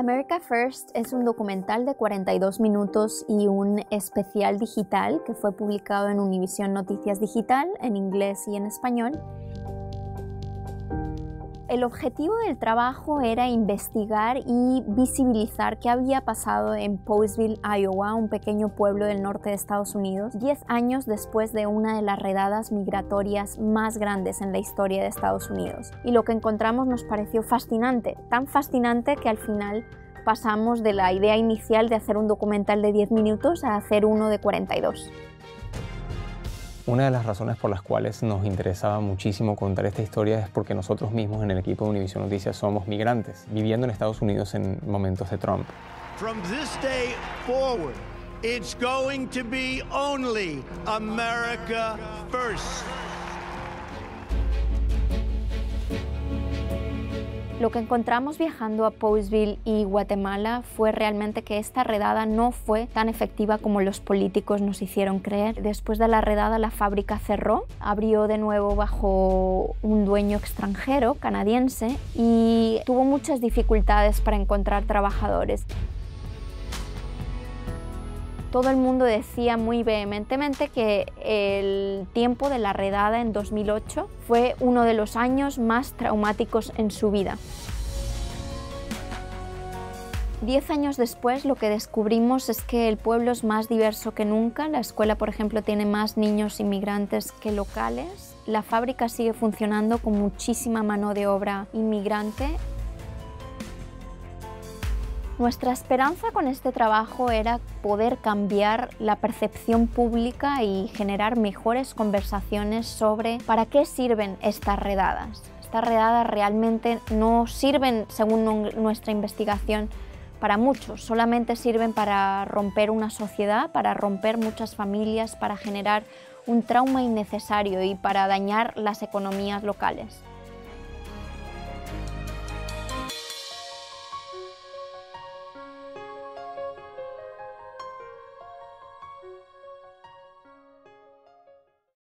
America First es un documental de 42 minutos y un especial digital que fue publicado en Univision Noticias Digital en inglés y en español el objetivo del trabajo era investigar y visibilizar qué había pasado en Postville, Iowa, un pequeño pueblo del norte de Estados Unidos, 10 años después de una de las redadas migratorias más grandes en la historia de Estados Unidos. Y lo que encontramos nos pareció fascinante, tan fascinante que al final pasamos de la idea inicial de hacer un documental de 10 minutos a hacer uno de 42. Una de las razones por las cuales nos interesaba muchísimo contar esta historia es porque nosotros mismos en el equipo de Univision Noticias somos migrantes, viviendo en Estados Unidos en momentos de Trump. From this day forward, it's going to be first. Lo que encontramos viajando a Postville y Guatemala fue realmente que esta redada no fue tan efectiva como los políticos nos hicieron creer. Después de la redada la fábrica cerró, abrió de nuevo bajo un dueño extranjero, canadiense, y tuvo muchas dificultades para encontrar trabajadores todo el mundo decía muy vehementemente que el tiempo de la redada en 2008 fue uno de los años más traumáticos en su vida. Diez años después lo que descubrimos es que el pueblo es más diverso que nunca. La escuela, por ejemplo, tiene más niños inmigrantes que locales. La fábrica sigue funcionando con muchísima mano de obra inmigrante nuestra esperanza con este trabajo era poder cambiar la percepción pública y generar mejores conversaciones sobre para qué sirven estas redadas. Estas redadas realmente no sirven, según nuestra investigación, para muchos, solamente sirven para romper una sociedad, para romper muchas familias, para generar un trauma innecesario y para dañar las economías locales.